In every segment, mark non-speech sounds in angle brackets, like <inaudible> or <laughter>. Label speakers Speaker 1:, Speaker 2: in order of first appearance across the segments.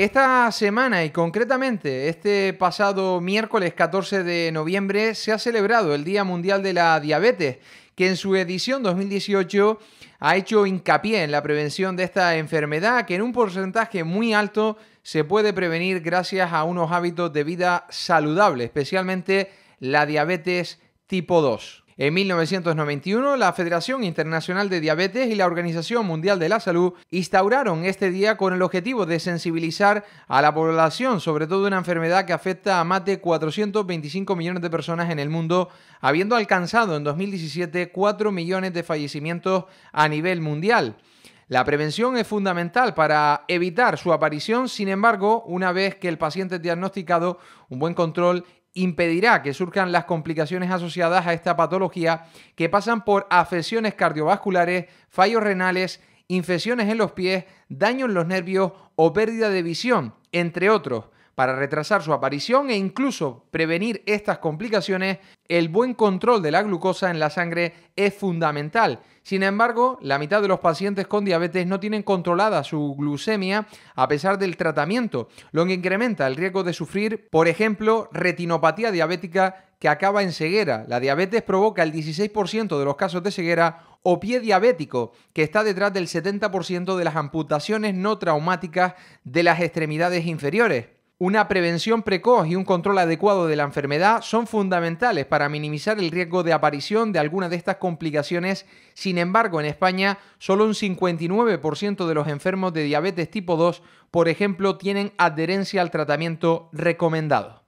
Speaker 1: Esta semana y concretamente este pasado miércoles 14 de noviembre se ha celebrado el Día Mundial de la Diabetes, que en su edición 2018 ha hecho hincapié en la prevención de esta enfermedad que en un porcentaje muy alto se puede prevenir gracias a unos hábitos de vida saludables, especialmente la diabetes tipo 2. En 1991, la Federación Internacional de Diabetes y la Organización Mundial de la Salud instauraron este día con el objetivo de sensibilizar a la población sobre todo una enfermedad que afecta a más de 425 millones de personas en el mundo, habiendo alcanzado en 2017 4 millones de fallecimientos a nivel mundial. La prevención es fundamental para evitar su aparición, sin embargo, una vez que el paciente es diagnosticado, un buen control impedirá que surjan las complicaciones asociadas a esta patología que pasan por afecciones cardiovasculares, fallos renales, infecciones en los pies, daño en los nervios o pérdida de visión, entre otros. Para retrasar su aparición e incluso prevenir estas complicaciones, el buen control de la glucosa en la sangre es fundamental. Sin embargo, la mitad de los pacientes con diabetes no tienen controlada su glucemia a pesar del tratamiento, lo que incrementa el riesgo de sufrir, por ejemplo, retinopatía diabética que acaba en ceguera. La diabetes provoca el 16% de los casos de ceguera o pie diabético, que está detrás del 70% de las amputaciones no traumáticas de las extremidades inferiores. Una prevención precoz y un control adecuado de la enfermedad son fundamentales para minimizar el riesgo de aparición de alguna de estas complicaciones. Sin embargo, en España, solo un 59% de los enfermos de diabetes tipo 2, por ejemplo, tienen adherencia al tratamiento recomendado.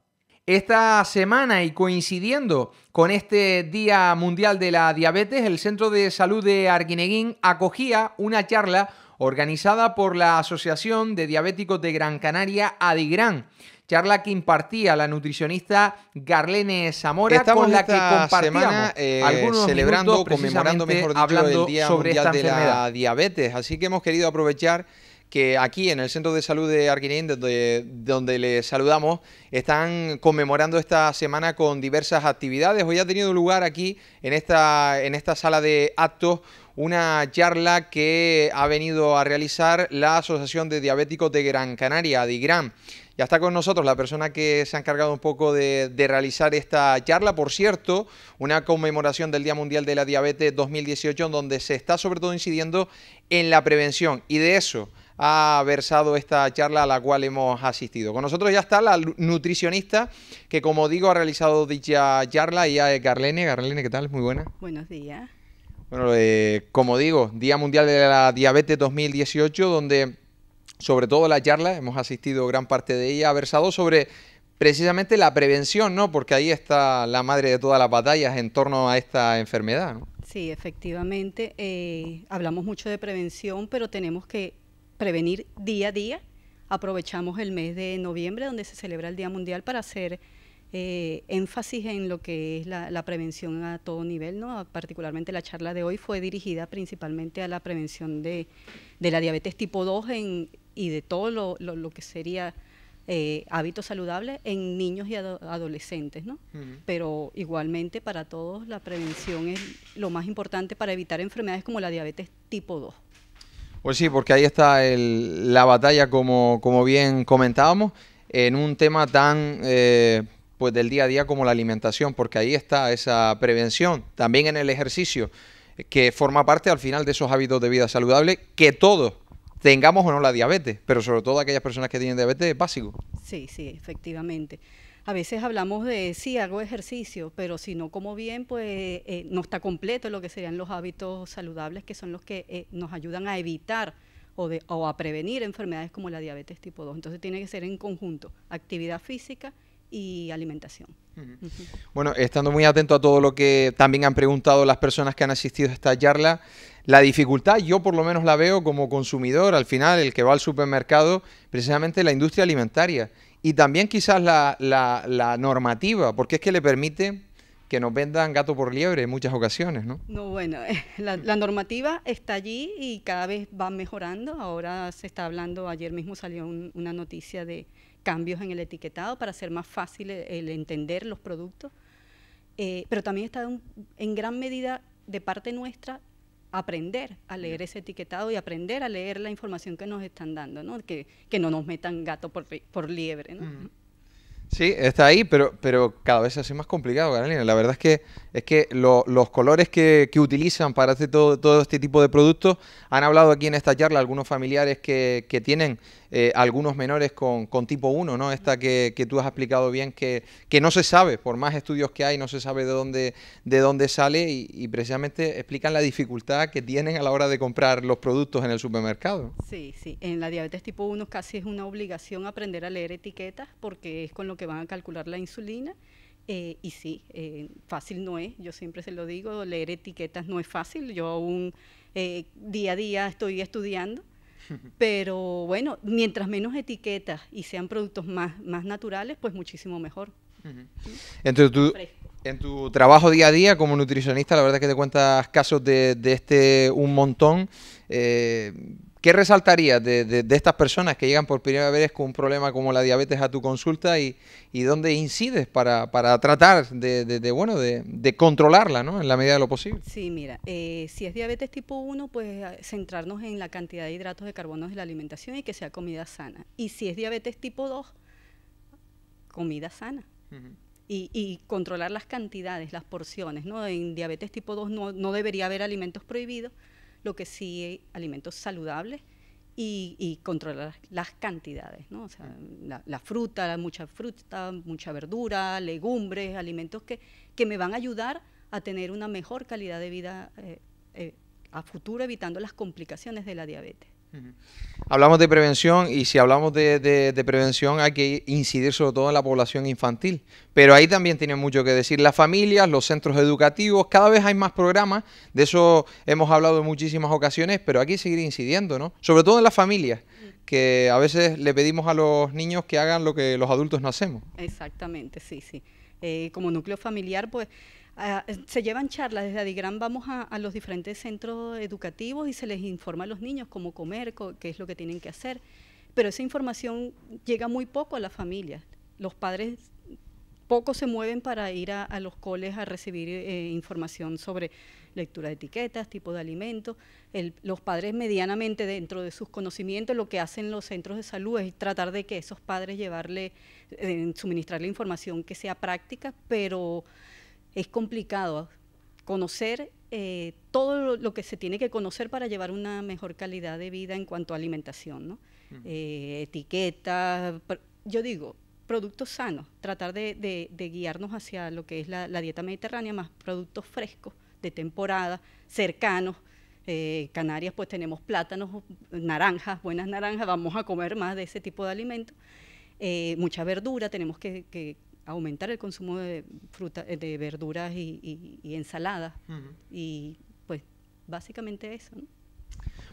Speaker 1: Esta semana y coincidiendo con este Día Mundial de la Diabetes, el Centro de Salud de Arguineguín acogía una charla organizada por la Asociación de Diabéticos de Gran Canaria, ADIGRAN. Charla que impartía la nutricionista Garlene Zamora,
Speaker 2: con
Speaker 1: la que
Speaker 2: compartíamos eh, algunos celebrando, conmemorando, mejor dicho, el Día Mundial de la Diabetes. Así que hemos querido aprovechar que aquí en el Centro de Salud de Arguineguín, donde, donde les saludamos, están conmemorando esta semana con diversas actividades. Hoy ha tenido lugar aquí, en esta, en esta sala de actos, una charla que ha venido a realizar la Asociación de Diabéticos de Gran Canaria, DIGRAM. Ya está con nosotros la persona que se ha encargado un poco de, realizar esta charla. Por cierto, una conmemoración del Día Mundial de la Diabetes 2018, en donde se está sobre todo incidiendo en la prevención. Y de eso ha versado esta charla a la cual hemos asistido. Con nosotros ya está la nutricionista que, como digo, ha realizado dicha charla y es Garlene. Garlene, ¿qué tal? Muy buena.
Speaker 3: Buenos días.
Speaker 2: Bueno, eh, como digo, Día Mundial de la Diabetes 2018, donde sobre todo la charla, hemos asistido gran parte de ella, ha versado sobre precisamente la prevención, ¿no? Porque ahí está la madre de todas las batallas en torno a esta enfermedad, ¿no?
Speaker 3: Sí, efectivamente, eh, hablamos mucho de prevención, pero tenemos que prevenir día a día. Aprovechamos el mes de noviembre, donde se celebra el Día Mundial, para hacer eh, énfasis en lo que es la, prevención a todo nivel, ¿no? Particularmente la charla de hoy fue dirigida principalmente a la prevención de, la diabetes tipo 2 y de todo lo, que sería eh, hábitos saludables en niños y adolescentes, ¿no? Pero igualmente para todos la prevención es lo más importante para evitar enfermedades como la diabetes tipo 2.
Speaker 2: Pues sí, porque ahí está la batalla, como, como bien comentábamos, en un tema tan eh, pues del día a día como la alimentación, porque ahí está esa prevención, también en el ejercicio, que forma parte al final de esos hábitos de vida saludable que todos tengamos o no la diabetes, pero sobre todo aquellas personas que tienen diabetes es básico.
Speaker 3: Sí, sí, efectivamente. A veces hablamos de, sí, hago ejercicio, pero si no como bien, pues eh, no está completo lo que serían los hábitos saludables, que son los que eh, nos ayudan a evitar o, de, o a prevenir enfermedades como la diabetes tipo 2. Entonces tiene que ser en conjunto, actividad física y alimentación.
Speaker 2: Bueno, estando muy atento a todo lo que también han preguntado las personas que han asistido a esta charla, la dificultad yo por lo menos la veo como consumidor, al final el que va al supermercado, precisamente la industria alimentaria y también quizás la, la, normativa, porque es que le permite que nos vendan gato por liebre en muchas ocasiones, ¿no?
Speaker 3: No, bueno, <laughs> la, la, normativa está allí y cada vez va mejorando. Ahora se está hablando, ayer mismo salió una noticia de cambios en el etiquetado para hacer más fácil el, entender los productos, eh, pero también está en gran medida de parte nuestra aprender a leer ese etiquetado y aprender a leer la información que nos están dando, ¿no? Que, que no nos metan gato por, por liebre, ¿no?
Speaker 2: Sí, está ahí, pero, pero cada vez se hace más complicado, Carolina. La verdad es que, es que los colores que, que, utilizan para hacer todo, todo este tipo de productos, han hablado aquí en esta charla algunos familiares que, que tienen eh, algunos menores con, tipo 1, ¿no? Esta que, tú has explicado bien, que, que, no se sabe, por más estudios que hay, no se sabe de dónde, de dónde sale y, precisamente explican la dificultad que tienen a la hora de comprar los productos en el supermercado.
Speaker 3: Sí, sí. En la diabetes tipo 1 casi es una obligación aprender a leer etiquetas porque es con lo que van a calcular la insulina. Eh, y sí, eh, fácil no es, yo siempre se lo digo, leer etiquetas no es fácil, yo aún día a día estoy estudiando pero bueno, mientras menos etiquetas y sean productos más, más naturales, pues muchísimo mejor.
Speaker 2: Entonces en tu trabajo día a día como nutricionista, la verdad es que te cuentas casos de, de este un montón. Eh, ¿Qué resaltarías de, estas personas que llegan por primera vez con un problema como la diabetes a tu consulta y, dónde incides para, tratar de, bueno, de, controlarla ¿no? en la medida de lo posible?
Speaker 3: Sí, mira, eh, si es diabetes tipo 1, pues centrarnos en la cantidad de hidratos de carbono de la alimentación y que sea comida sana. Y si es diabetes tipo 2, comida sana. y, controlar las cantidades, las porciones. ¿no? En diabetes tipo 2 no, no debería haber alimentos prohibidos, lo que sí alimentos saludables y, controlar las cantidades, ¿no? O sea, la, fruta, mucha fruta, mucha verdura, legumbres, alimentos que, que me van a ayudar a tener una mejor calidad de vida eh, eh, a futuro, evitando las complicaciones de la diabetes.
Speaker 2: Hablamos de prevención y si hablamos de, prevención hay que incidir sobre todo en la población infantil. Pero ahí también tiene mucho que decir las familias, los centros educativos, cada vez hay más programas, de eso hemos hablado en muchísimas ocasiones, pero hay que seguir incidiendo, ¿no? Sobre todo en las familias, que a veces le pedimos a los niños que hagan lo que los adultos no hacemos.
Speaker 3: Exactamente, sí, sí. Eh, como núcleo familiar, pues Ah, se llevan charlas, desde Adigram vamos a, los diferentes centros educativos y se les informa a los niños cómo comer, qué es lo que tienen que hacer, pero esa información llega muy poco a las familias. Los padres poco se mueven para ir a, los coles a recibir eh, información sobre lectura de etiquetas, tipo de alimentos. los padres medianamente dentro de sus conocimientos lo que hacen los centros de salud es tratar de que esos padres llevarle, eh, suministrarle información que sea práctica, pero es complicado conocer eh, todo lo, que se tiene que conocer para llevar una mejor calidad de vida en cuanto a alimentación, ¿no? Eh, etiquetas, yo digo, productos sanos, tratar de, guiarnos hacia lo que es la, dieta mediterránea, más productos frescos, de temporada, cercanos. Eh, Canarias pues tenemos plátanos, naranjas, buenas naranjas, vamos a comer más de ese tipo de alimentos. mucha verdura, tenemos que, que aumentar el consumo de fruta, eh, de verduras y, ensaladas. Y pues básicamente eso.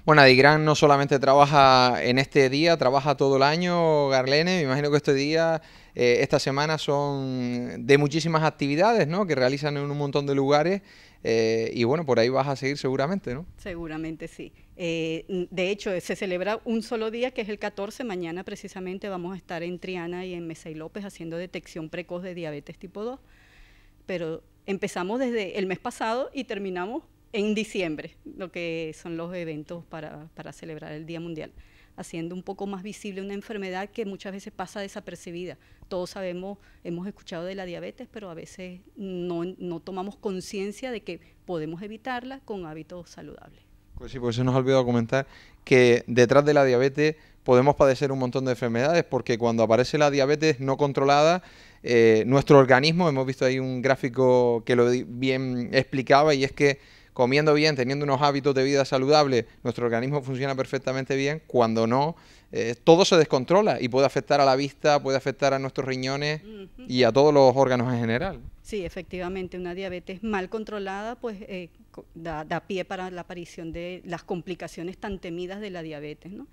Speaker 2: Bueno, Adigran no solamente trabaja en este día, trabaja todo el año, Garlene. Me imagino que este día, eh, esta semana son de muchísimas actividades, ¿no? Que realizan en un montón de lugares. Eh, y bueno, por ahí vas a seguir seguramente, ¿no?
Speaker 3: Seguramente sí. Eh, de hecho, se celebra un solo día, que es el 14. Mañana precisamente vamos a estar en Triana y en Mesa y López haciendo detección precoz de diabetes tipo 2. Pero empezamos desde el mes pasado y terminamos en diciembre, lo que son los eventos para, para celebrar el Día Mundial haciendo un poco más visible una enfermedad que muchas veces pasa desapercibida. Todos sabemos, hemos escuchado de la diabetes, pero a veces no, no tomamos conciencia de que podemos evitarla con hábitos saludables.
Speaker 2: Pues sí, pues se nos ha comentar que detrás de la diabetes podemos padecer un montón de enfermedades porque cuando aparece la diabetes no controlada, eh, nuestro organismo, hemos visto ahí un gráfico que lo bien explicaba y es que comiendo bien, teniendo unos hábitos de vida saludables, nuestro organismo funciona perfectamente bien. Cuando no, eh, todo se descontrola y puede afectar a la vista, puede afectar a nuestros riñones y a todos los órganos en general.
Speaker 3: Sí, efectivamente, una diabetes mal controlada pues eh, da, da, pie para la aparición de las complicaciones tan temidas de la diabetes. ¿no?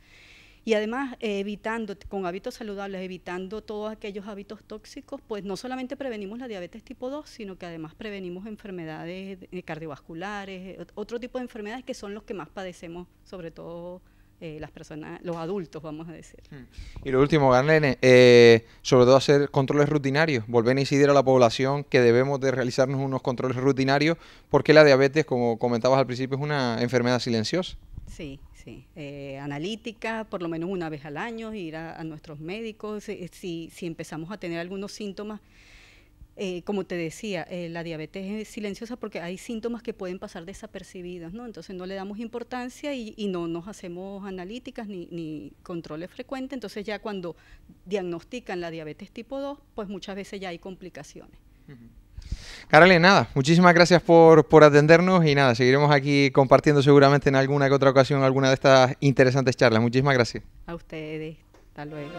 Speaker 3: Y además, eh, evitando, con hábitos saludables, evitando todos aquellos hábitos tóxicos, pues no solamente prevenimos la diabetes tipo 2, sino que además prevenimos enfermedades cardiovasculares, otro tipo de enfermedades que son los que más padecemos, sobre todo eh, las personas, los adultos, vamos a decir.
Speaker 2: Y lo último, Garlene, eh, sobre todo hacer controles rutinarios, volver a incidir a la población que debemos de realizarnos unos controles rutinarios, porque la diabetes, como comentabas al principio, es una enfermedad silenciosa.
Speaker 3: Sí, sí. Eh, analítica, por lo menos una vez al año, ir a, nuestros médicos, si, si empezamos a tener algunos síntomas eh, como te decía, eh, la diabetes es silenciosa porque hay síntomas que pueden pasar desapercibidos, ¿no? Entonces no le damos importancia y, no nos hacemos analíticas ni, controles frecuentes. Entonces ya cuando diagnostican la diabetes tipo 2, pues muchas veces ya hay complicaciones.
Speaker 2: Carole, nada, muchísimas gracias por, por atendernos y nada, seguiremos aquí compartiendo seguramente en alguna que otra ocasión alguna de estas interesantes charlas. Muchísimas gracias.
Speaker 3: A ustedes, hasta luego.